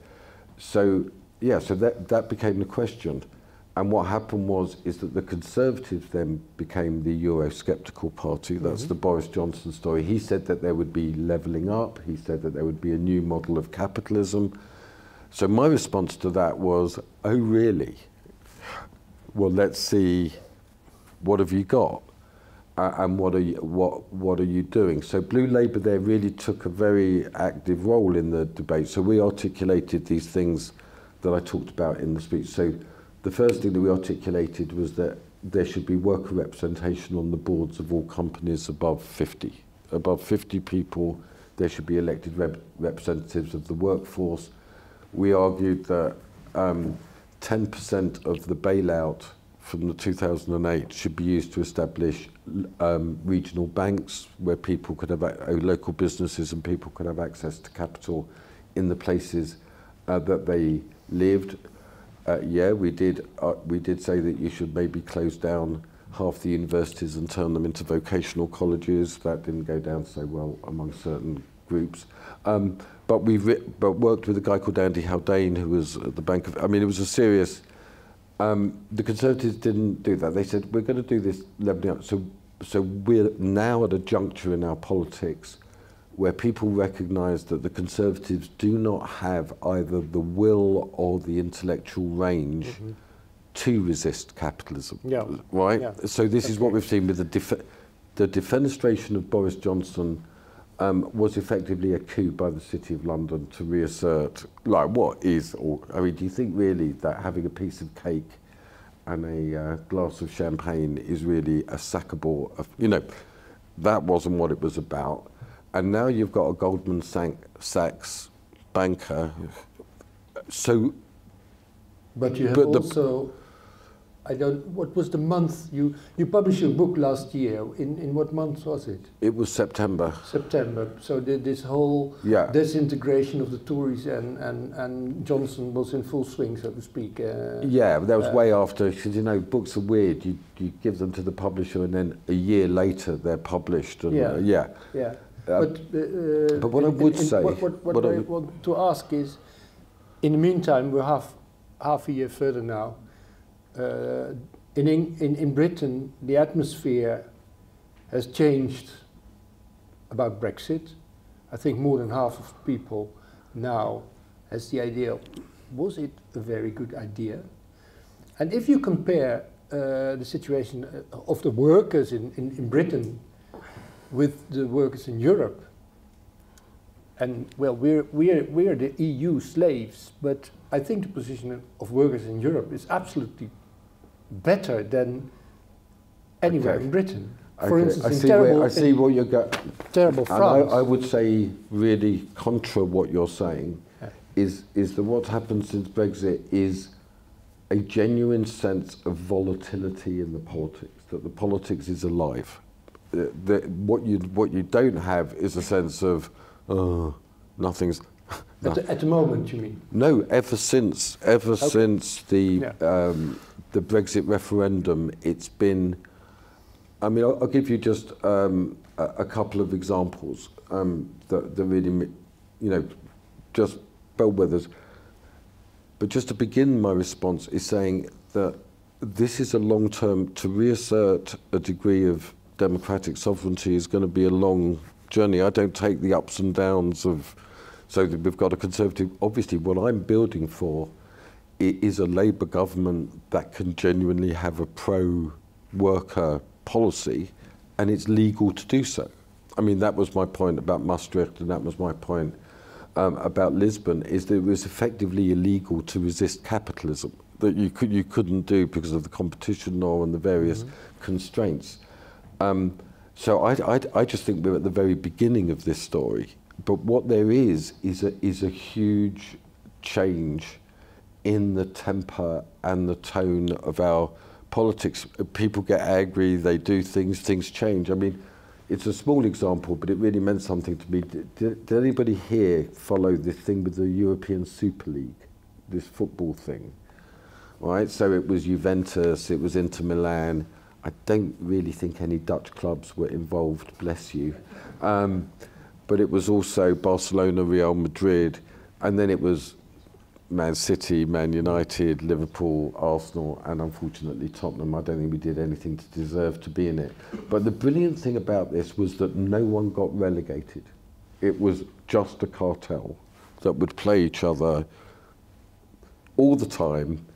So, yeah, so that, that became the question. And what happened was is that the Conservatives then became the Eurosceptical party. That's mm -hmm. the Boris Johnson story. He said that there would be levelling up. He said that there would be a new model of capitalism. So my response to that was, oh, really? Well, let's see what have you got? Uh, and what are you, what what are you doing? So Blue Labour there really took a very active role in the debate. So we articulated these things that I talked about in the speech. So the first thing that we articulated was that there should be worker representation on the boards of all companies above 50. Above 50 people, there should be elected rep representatives of the workforce we argued that um, 10% of the bailout from the 2008 should be used to establish um, regional banks where people could have uh, local businesses and people could have access to capital in the places uh, that they lived. Uh, yeah, we did uh, we did say that you should maybe close down half the universities and turn them into vocational colleges. That didn't go down so well among certain groups. Um, but we but worked with a guy called Andy Haldane, who was at the Bank of. I mean, it was a serious. Um, the Conservatives didn't do that. They said we're going to do this levelling up. So so we're now at a juncture in our politics where people recognise that the Conservatives do not have either the will or the intellectual range to resist capitalism.
Yeah.
Right?
Yeah.
So this is what we've seen with the, def- the defenestration of Boris Johnson um, was effectively a coup by the City of London to reassert, like, what is, or, I mean, do you think really that having a piece of cake and a uh, glass of champagne is really a sackable, of, you know, that wasn't what it was about. And now you've got a Goldman Sachs banker. So,
but you have
but
also I don't, what was the month you, you published your book last year? In, in what month was it?
it was September.
September. So the, this whole
Yeah.
disintegration of the Tories and, and, and Johnson was in full swing, so to speak. Uh,
Yeah, but that was
Uh,
way after, because you know, books are weird. You, you give them to the publisher and then a year later they're published. And,
Yeah.
uh, yeah.
Yeah.
Uh,
but, uh,
but what I would
in- in
say-
what, what, what,
what I
I want to ask is, in the meantime, we're half half a year further now. Uh, in, in in Britain, the atmosphere has changed about Brexit. I think more than half of people now has the idea: was it a very good idea? And if you compare uh, the situation uh, of the workers in, in, in Britain with the workers in Europe. And well, we're, we're, we're the EU slaves, but I think the position of workers in Europe is absolutely better than anywhere
Okay.
in Britain. For instance,
I
in
see,
terrible,
where, I see
in
what you're going.
terrible
And I, I would say, really contra what you're saying,
Yeah.
is, is that what's happened since Brexit is a genuine sense of volatility in the politics, that the politics is alive. The, what, you, what you don't have is a sense of, oh, nothing's.
At, the, at the moment, you mean?
No, ever since, ever
Okay.
since the
Yeah.
um, the Brexit referendum, it's been. I mean, I'll, I'll give you just um, a, a couple of examples um, that, that really, you know, just bellwethers. But just to begin my response is saying that this is a long term to reassert a degree of democratic sovereignty is going to be a long journey. I don't take the ups and downs of, so that we've got a conservative, obviously what I'm building for is a Labour government that can genuinely have a pro-worker policy and it's legal to do so. I mean, that was my point about Maastricht and that was my point um, about Lisbon, is that it was effectively illegal to resist capitalism, that you, could, you couldn't do because of the competition law and the various mm -hmm. constraints. Um, so I, I, I just think we're at the very beginning of this story. But what there is, is a, is a huge change in the temper and the tone of our politics. People get angry, they do things, things change. I mean, it's a small example, but it really meant something to me. Did, did anybody here follow this thing with the European Super League, this football thing? Right, so it was Juventus, it was Inter Milan. I don't really think any Dutch clubs were involved, bless you. Um, but it was also Barcelona, Real Madrid, and then it was Man City, Man United, Liverpool, Arsenal, and unfortunately Tottenham. I don't think we did anything to deserve to be in it. But the brilliant thing about this was that no one got relegated. It was just a cartel that would play each other all the time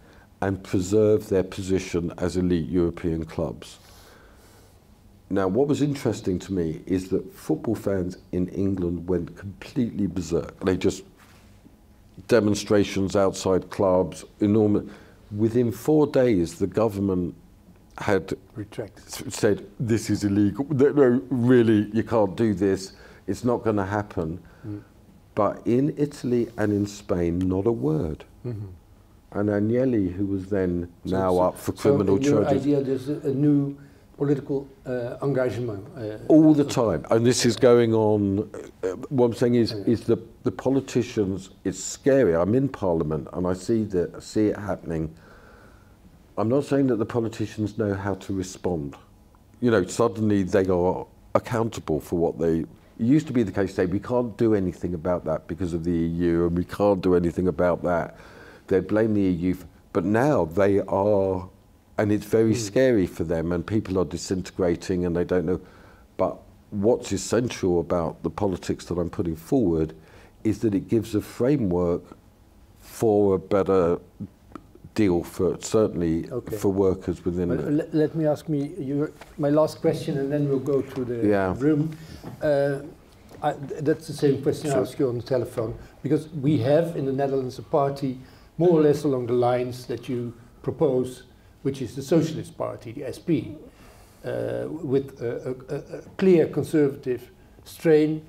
and preserve their position as elite European clubs. Now, what was interesting to me is that football fans in England went completely berserk. They just demonstrations outside clubs, enormous. Within four days, the government had
Retracted.
said, this is illegal. No, really, you can't do this. It's not going to happen. Mm. But in Italy and in Spain, not a word. Mm -hmm. And Agnelli, who was then so, now so, up for criminal
so
charges.
idea, there's a new political uh, engagement. Uh,
All the time. And this is going on. Uh, what I'm saying is, is the, the politicians, it's scary. I'm in Parliament and I see, the, see it happening. I'm not saying that the politicians know how to respond. You know, suddenly they are accountable for what they. It used to be the case, say, we can't do anything about that because of the EU and we can't do anything about that. They blame the EU. But now they are and it's very mm. scary for them and people are disintegrating and they don't know but what's essential about the politics that I'm putting forward is that it gives a framework for a better deal for certainly okay. for workers within
well, let, me ask me your, my last question and then we'll go to the yeah. room uh, I, that's the same question sure. I asked you on the telephone because we have in the Netherlands a party more or less along the lines that you propose which is the Socialist Party, the SP, uh, with a, a, a, clear conservative strain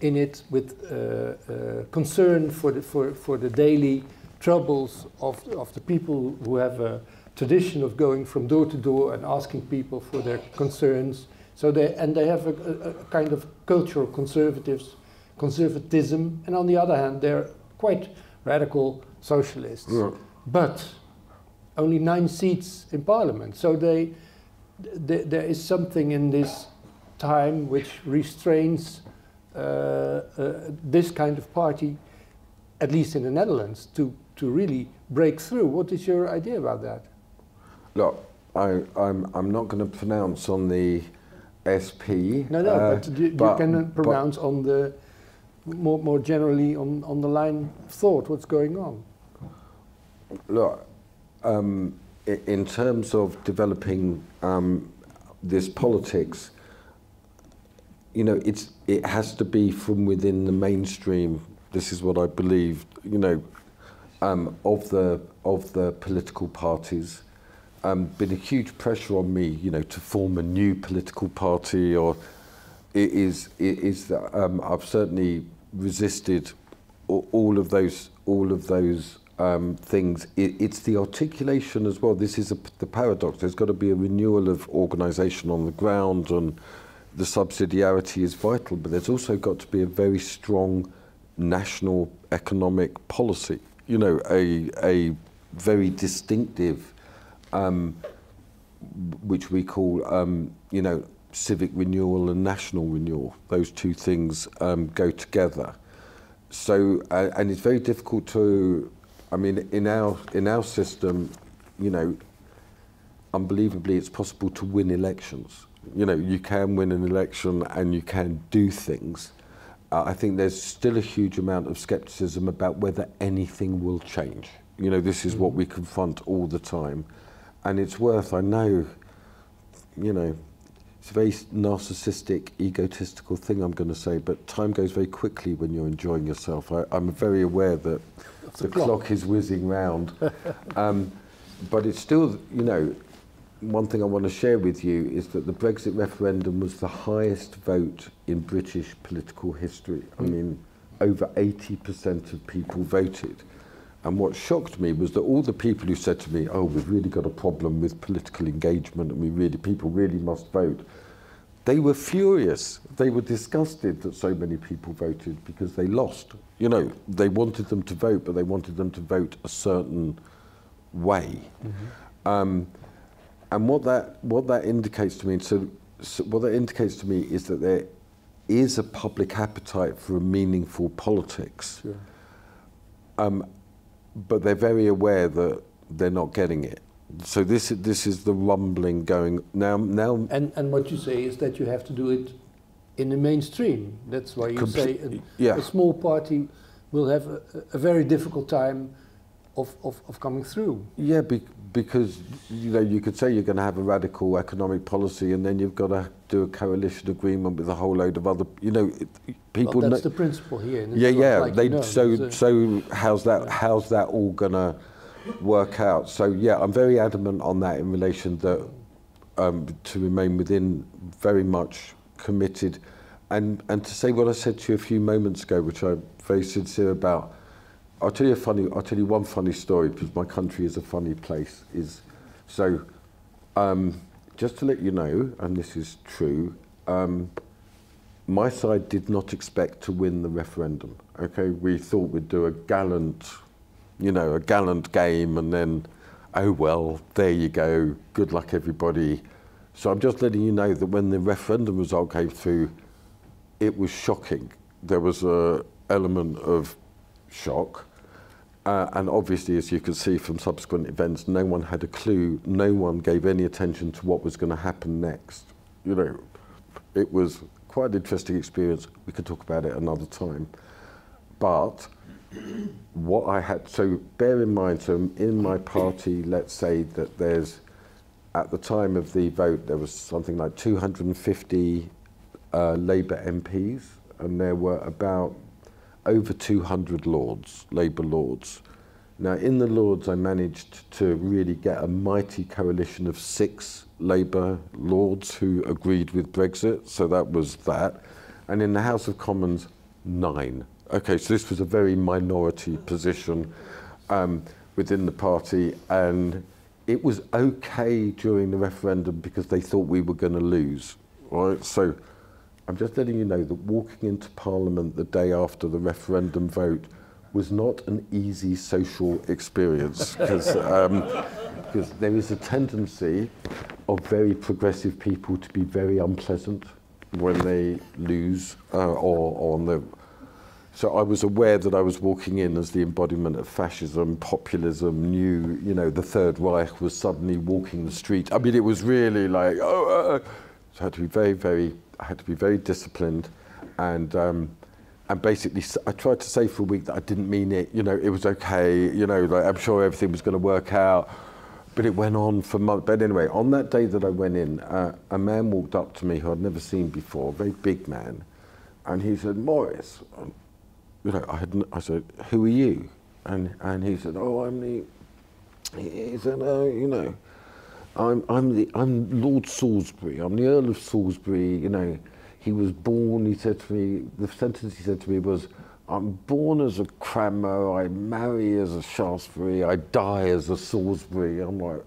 in it, with uh, uh, concern for the, for, for the daily troubles of, of the people who have a tradition of going from door to door and asking people for their concerns. So they, and they have a, a kind of cultural conservatives, conservatism, and on the other hand, they're quite radical socialists. Yeah. But only nine seats in parliament. So they, th there is something in this time which restrains uh, uh, this kind of party, at least in the Netherlands, to, to really break through. What is your idea about that?
Look, I, I'm, I'm not going to pronounce on the SP.
No, no, uh, but you, but, you can pronounce on the more, more generally on, on the line of thought, what's going on.
Look, um, in terms of developing um, this politics, you know, it's it has to be from within the mainstream. This is what I believe. You know, um, of the of the political parties. Um, been a huge pressure on me, you know, to form a new political party, or it is it is that um, I've certainly resisted all of those all of those um, things. It, it's the articulation as well. This is a, the paradox. There's got to be a renewal of organisation on the ground, and the subsidiarity is vital. But there's also got to be a very strong national economic policy. You know, a a very distinctive, um, which we call, um, you know, civic renewal and national renewal. Those two things um, go together. So, uh, and it's very difficult to I mean, in our in our system, you know, unbelievably, it's possible to win elections. you know, you can win an election and you can do things. Uh, I think there's still a huge amount of skepticism about whether anything will change. You know, this is what we confront all the time. And it's worth, I know, you know, it's a very narcissistic, egotistical thing I'm going to say, but time goes very quickly when you're enjoying yourself. I, I'm very aware that the
clock.
clock is whizzing round. um, but it's still, you know, one thing I want to share with you is that the Brexit referendum was the highest vote in British political history. I mean, over 80% of people voted. And what shocked me was that all the people who said to me, oh, we've really got a problem with political engagement and we really, people really must vote, they were furious. They were disgusted that so many people voted because they lost. You know, they wanted them to vote, but they wanted them to vote a certain way. Um, and what that what that indicates to me, so, so what that indicates to me is that there is a public appetite for a meaningful politics,
Sure.
um, but they're very aware that they're not getting it. So this is this is the rumbling going now. Now
And, and what you say is that you have to do it in the mainstream. That's why you
Comple-
say a,
yeah.
a small party will have a, a very difficult time of, of, of coming through.
Yeah, be, because you know you could say you're going to have a radical economic policy, and then you've got to do a coalition agreement with a whole load of other. You know, people.
well, that's the principle here.
yeah, yeah.
like
they
you know,
so so how's that how's that all gonna work out. So yeah, I'm very adamant on that in relation that um, to remain within very much committed and, and to say what I said to you a few moments ago, which I'm very sincere about, I'll tell you a funny, I'll tell you one funny story because my country is a funny place. Is so, um, just to let you know, and this is true, um, my side did not expect to win the referendum. Okay, we thought we'd do a gallant you know, a gallant game and then, oh well, there you go, good luck everybody. So I'm just letting you know that when the referendum result came through, it was shocking. There was a element of shock. Uh, and obviously, as you can see from subsequent events, no one had a clue. No one gave any attention to what was going to happen next. You know, it was quite an interesting experience. We could talk about it another time. But what I had, so bear in mind, so in my party, let's say that there's, at the time of the vote, there was something like 250 uh, Labour MPs, and there were about over 200 Lords, Labour Lords. Now, in the Lords, I managed to really get a mighty coalition of six Labour Lords who agreed with Brexit, so that was that. And in the House of Commons, nine. Okay, so this was a very minority position um, within the party, and it was okay during the referendum because they thought we were going to lose. Right? So I'm just letting you know that walking into Parliament the day after the referendum vote was not an easy social experience because um, because there is a tendency of very progressive people to be very unpleasant when they lose uh, or, or on the so I was aware that I was walking in as the embodiment of fascism, populism, new, you know, the Third Reich was suddenly walking the street. I mean, it was really like, oh, uh, uh. so I had to be very, very, I had to be very disciplined, and um, and basically, I tried to say for a week that I didn't mean it. You know, it was okay. You know, like I'm sure everything was going to work out. But it went on for months. But anyway, on that day that I went in, uh, a man walked up to me who I'd never seen before, a very big man, and he said, Maurice, you know, I, had, I said, who are you? And, and he said, oh, I'm the, he said, oh, you know, I'm, I'm, the, I'm Lord Salisbury, I'm the Earl of Salisbury, you know, he was born, he said to me, the sentence he said to me was, I'm born as a Cranborne, I marry as a Shaftesbury, I die as a Salisbury. I'm like,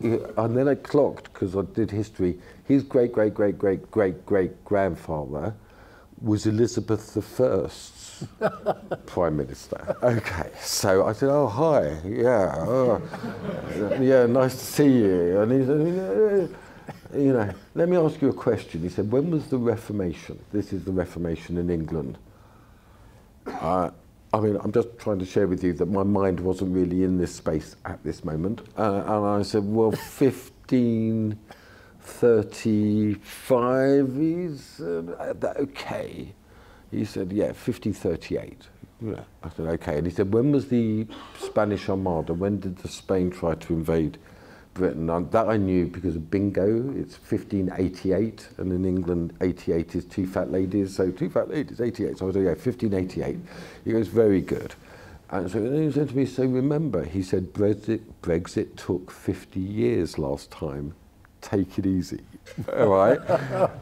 and then I clocked, because I did history, his great, great, great, great, great, great grandfather was Elizabeth I's Prime Minister. Okay, so I said, oh, hi, yeah, oh, yeah, nice to see you. And he said, "Uh, you know, let me ask you a question. He said, when was the Reformation? This is the Reformation in England. Uh, I mean, I'm just trying to share with you that my mind wasn't really in this space at this moment. Uh, and I said, well, 15, 35. He's uh, okay. He said, yeah, 1538. Yeah. I said, okay. And he said, when was the Spanish Armada? When did the Spain try to invade Britain? And that I knew because of bingo. It's 1588, and in England, 88 is two fat ladies. So two fat ladies, 88. So I was like, yeah, 1588. He goes, very good. And so then he said to me, so remember, he said, Brexit, Brexit took 50 years last time. Take it easy. All right?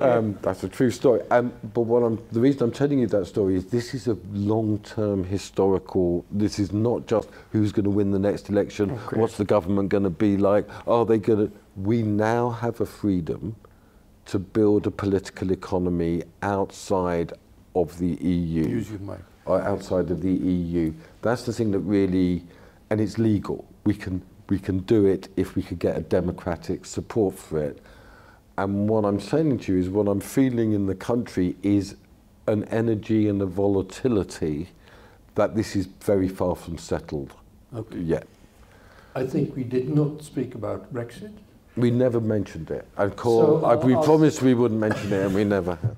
um, that's a true story. Um, but what I'm, the reason I'm telling you that story is this is a long-term historical, this is not just who's going to win the next election, okay. what's the government going to be like, are they going to... We now have a freedom to build a political economy outside of the EU.
Use your mic.
Uh, outside of the EU. That's the thing that really, and it's legal. We can we can do it if we could get a democratic support for it. And what I'm saying to you is what I'm feeling in the country is an energy and a volatility that this is very far from settled okay. yet.
I think we did not speak about Brexit.
We never mentioned it. Call, so, uh, we promised we wouldn't mention it and we never have.